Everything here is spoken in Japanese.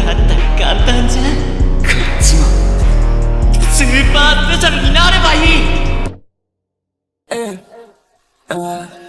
だったら簡単じゃん。こっちも。スーパースペシャルになればいい。ええ。ああ。